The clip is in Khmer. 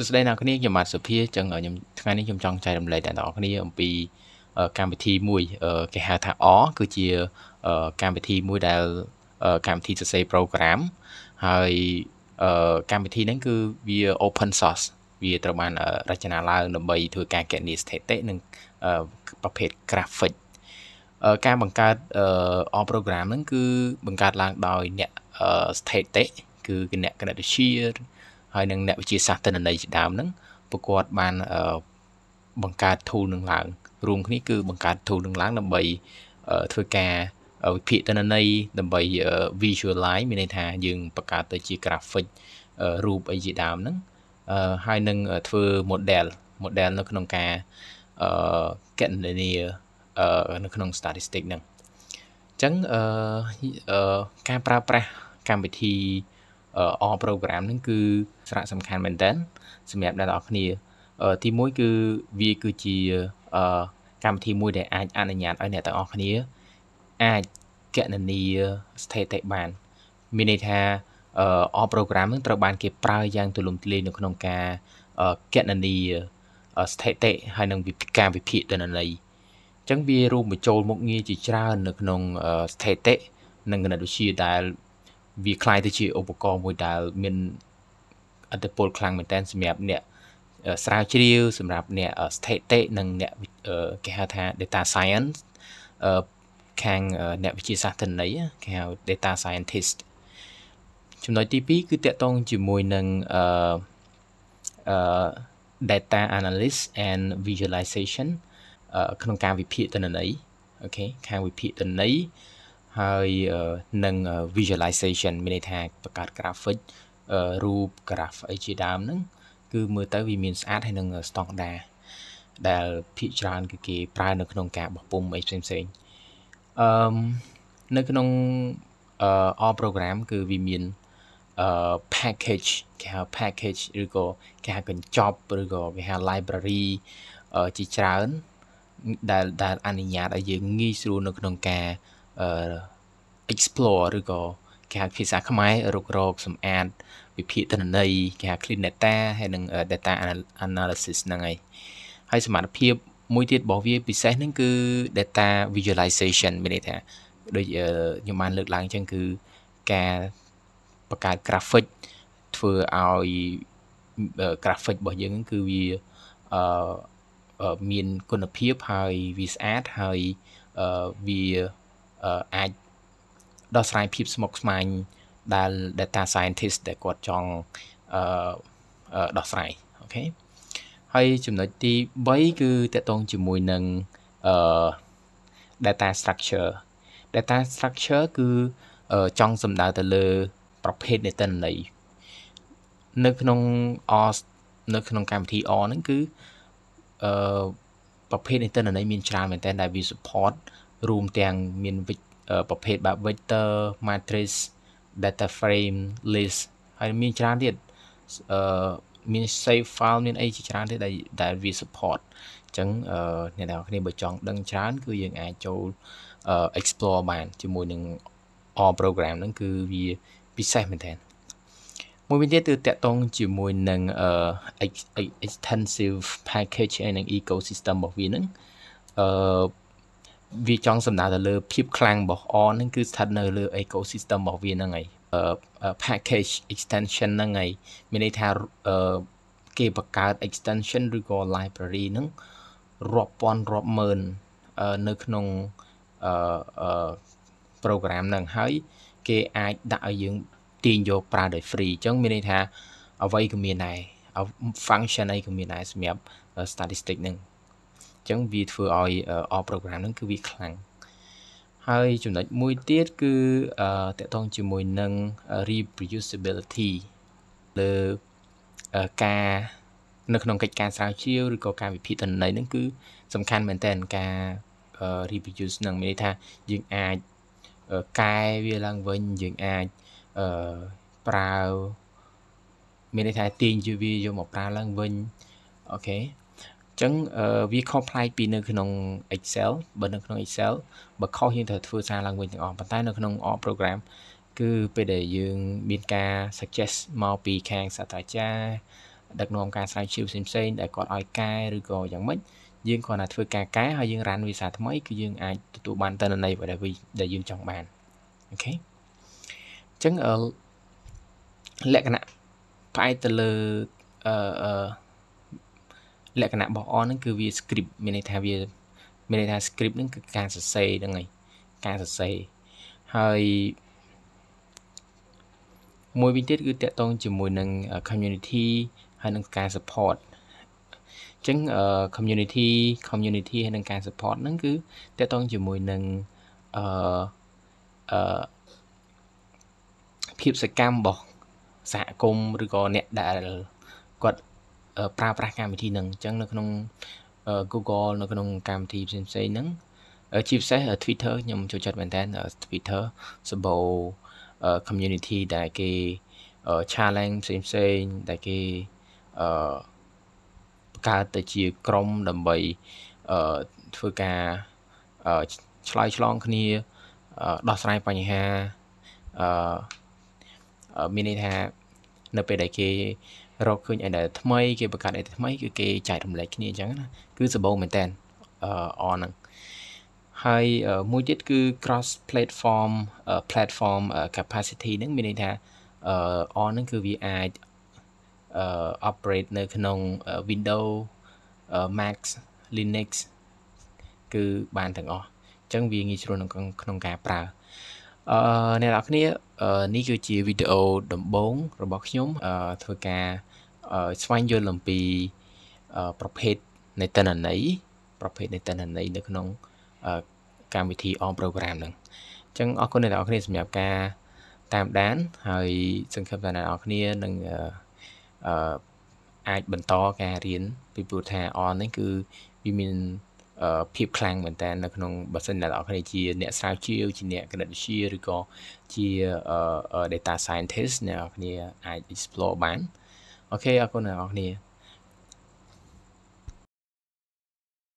សួស្តីអ្នកគ្នាខ្ញុំបាទសុភាចឹងខ្ញុំថ្ងៃនេះខ្ញុំចង់ចែករំលែកដល់អ្នកគ្នាអំពីកម្មវិធីមួយគេហៅថា R គឺជាកម្មវិធីមួយដែលកម្មវិធីសរសេរ program ហើយកម្មវិធីហ្នឹងគឺវា open source វាត្រូវបានរចនាឡើងដើម្បីធ្វើការគណនាស្ថិតិនិងប្រភេទ graphic ការបង្កើត R program ហ្នឹងគឺបង្កើតឡើងដោយអ្នកស្ថិតិគឺអ្នកគណិតវិទ្យា ហើយនឹងអ្នកវិទ្យាសាស្ត្រទិន្នន័យជាដើមហ្នឹងពួកគាត់បានបង្កើត tool នឹងឡើងរួមគ្នាគឺបង្កើត tool នឹងឡើងដើម្បីធ្វើការវិភាគទិន្នន័យដើម្បី visualize មានន័យថាយើងបង្កើតទៅជា graphic រូបអីជាដើមហ្នឹងហើយនឹងធ្វើ model model នៅក្នុងការកណនានៅក្នុង statistic ហ្នឹងអញ្ចឹងការប្រើប្រាស់កម្មវិធី all program ហ្នឹងគឺសារៈសំខាន់មែនតើសម្រាប់អ្នកនរគ្នាទី1គឺវាគឺជាកម្មវិធីមួយដែលអាចអនុញ្ញាតឲ្យអ្នកទាំងអស់គ្នា អាចកណនាស្ថិតិបានមានន័យថាអ program នឹងត្រូវបានគេប្រើយ៉ាងទូលំទូលាយនៅក្នុងការកណនាស្ថិតិហើយនឹងការវិភាគទិន្នន័យអញ្ចឹងវារួមបញ្ចូលមុខងារជាច្រើននៅក្នុងស្ថិតិនិងគណិតវិទ្យាដែល វាคล้ายទៅជាឧបករណ៍មួយដែលមានអត្តពលខ្លាំងមែនទែនសម្រាប់អ្នកស្រាវជ្រាវសម្រាប់អ្នកស្ថិតិនិងអ្នកគេហៅថា data science ខាងអ្នកវិទ្យាសាស្ត្រទិន្នន័យគេហៅ data scientist ចំណុចទី2គឺតកតងជាមួយនឹងអឺអឺ data analysis and visualization ក្នុងការវិភាគទិន្នន័យអូខេខាងវិភាគទិន្នន័យ ហើយនឹង visualization មានន័យថាបង្កើត graphic រូប graph អីជាដើមហ្នឹងគឺមើលទៅវាមានស្អាតហើយនឹង standard ដែលភាគច្រើនគឺគេប្រើនៅក្នុងការបោះពុំអីផ្សេងផ្សេងអឺនៅក្នុងអឺ all program គឺវាមានអឺ package គេហៅ package ឬក៏គេហៅកញ្ចប់ឬក៏គេហៅ library ជាច្រើនដែលដែលអនុញ្ញាតឲ្យយើងងាយស្រួលនៅក្នុងការអឺ explore ឬក៏គេហៅភាសាខ្មែររុករកសម្អាតវិភាគទិន្នន័យគេហៅ clean data ហើយនិង data analysis ហ្នឹងហើយហើយសមត្ថភាពមួយទៀតរបស់វាពិសេសហ្នឹងគឺ data visualization មានន័យថាដូចខ្ញុំបានលើកឡើងអញ្ចឹងគឺការបង្កើត graphic ធ្វើឲ្យ graphic របស់យើងគឺវាអឺមានគុណភាពហើយវាស្អាតហើយវា អាចដោះស្រាយភាពស្មុគស្មាញដែល data scientist ដែលគាត់ចង់អឺដោះស្រាយអូខេហើយចំណុចទី3គឺតកតងជាមួយនឹងអឺ data structure data structure គឺចង់សំដៅទៅលើ ប្រភេទនៃតនន័យនៅក្នុង R នៅក្នុងកម្មវិធី R ហ្នឹងគឺអឺប្រភេទនៃតនន័យមានច្រើនមែនតើដែលវា support រួមទាំងមានប្រភេទបែប vector matrix data frame list ហើយមានច្រើនទៀតអឺមាន save file មានអីជាច្រើនទៀតដែលដែលវា support អញ្ចឹងអ្នកនរគ្នាបើចង់ដឹងច្រើន គឺយើងអាចចូល explore បានជាមួយនឹង all program ហ្នឹងគឺវាពិសេសមែនទែនមួយវិញទៀតគឺតកតងជាមួយនឹង extensive package ហើយនឹង ecosystem របស់វាហ្នឹងអឺ វាចង់សំដៅទៅលើភាពខ្លាំងរបស់ on ហ្នឹងគឺស្ថិតនៅលើ ecosystem របស់វាហ្នឹងហើយ package extension ហ្នឹងហើយមានន័យថាគេបង្កើត extension ឬក៏ library ហ្នឹងរាប់ពាន់រាប់ម៉ឺននៅក្នុងអឺ program ហ្នឹងហើយគេអាចដាក់ឲ្យយើងទាញយកប្រើដោយ free អញ្ចឹងមានន័យថាអ្វីក៏មានដែរ function អីក៏មានដែរសម្រាប់ statistic ហ្នឹងអញ្ចឹងវាធ្វើឲ្យ all program ហ្នឹងគឺវាខ្លាំងហើយចំណុចមួយទៀតគឺតកតងជាមួយនឹង reproducibility លើការនៅក្នុងកិច្ចការស្រាវជ្រាវឬក៏ការវិភាគទិន្នន័យហ្នឹងគឺសំខាន់មែនតើការ reproduce នឹងមានន័យថាយើងអាចកែវាឡើងវិញយើងអាចអឺប្រើមានន័យថាទាញជាវាយកមកប្រើឡើងវិញអូខេ ចឹងវាខុសប្លែកពីនៅក្នុង Excel បើនៅក្នុង Excel បើខុសយើងត្រូវធ្វើសារឡើងវិញទាំងអស់ប៉ុន្តែនៅក្នុង all program គឺពេលដែលយើងមានការ suggest មកពីខាងសាស្ត្រាចារ្យដឹកនាំការស្រាវជ្រាវផ្សេងៗដែលគាត់ឲ្យកែឬក៏យ៉ាងម៉េចយើងគ្រាន់តែធ្វើការកែហើយយើងរ៉ានវីសាថ្មីគឺយើងអាចទទួលបានតនន័យអ្វីដែលយើងចង់បានអូខេអញ្ចឹងលក្ខណៈផ្អែកទៅលើអឺ លក្ខណៈរបស់ on ហ្នឹងគឺវា script មានន័យថាវាមានន័យថា script ហ្នឹងគឺការសរសេរហ្នឹងហើយការសរសេរហើយមួយវិញទៀតគឺតកតងជាមួយនឹង community ហើយនឹងការ support អញ្ចឹង community community ហើយនឹងការ support ហ្នឹងគឺតកតងជាមួយនឹងអឺអឺភាពសកម្មរបស់សហគមន៍ឬក៏អ្នកដែលគាត់ ប្រើប្រាស់កម្មវិធីហ្នឹងអញ្ចឹងនៅក្នុង Google នៅក្នុងកម្មវិធីផ្សេងផ្សេងហ្នឹងជាពិសេស Twitter ខ្ញុំចូលចិត្តមែនតើ Twitter សម្បូរ community ដែលគេ challenge ផ្សេងផ្សេងដែលគេអឺបង្កើតទៅជាក្រុមដើម្បីអឺធ្វើការឆ្លើយឆ្លងគ្នាដោះស្រាយបញ្ហាអឺមានន័យថានៅពេលដែលគេ រកឃើញអីដែលថ្មីគេបង្កើតអីថ្មីគឺគេចែករំលែកគ្នាអញ្ចឹងណាគឺសម្បូរមែនតើអអហ្នឹងហើយមួយទៀតគឺ cross platform platform capacity ហ្នឹងមានន័យថាអអហ្នឹងគឺវាអាចអឺ operate នៅក្នុង Windows Mac Linux គឺបានទាំងអស់អញ្ចឹងវាងាយស្រួលក្នុងក្នុងការប្រើអឺអ្នកនរគ្នានេះគឺជាវីដេអូដំបូងរបស់ខ្ញុំធ្វើការ ស្វែងយល់អំពីប្រភេទនៃតនន័យប្រភេទនៃតនន័យនៅក្នុងកម្មវិធី on program ហ្នឹងអញ្ចឹងអរគុណអ្នកនរគ្នាសម្រាប់ការតាមដាន ហើយសង្ឃឹមថាអ្នកនរគ្នានឹងអឺអាចបន្តការរៀនពីព្រោះថា on នេះគឺវាមានភាពខ្លាំងមែនតើនៅក្នុងបើសិនអ្នកនរគ្នាជាអ្នកស្រាវជ្រាវជាអ្នកគណិតវិទ្យាឬក៏ជា data scientist អ្នកនរគ្នាអាច explore បាន អូខេអរគុណអ្នកនរគ្នា